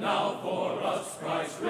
now for us Christ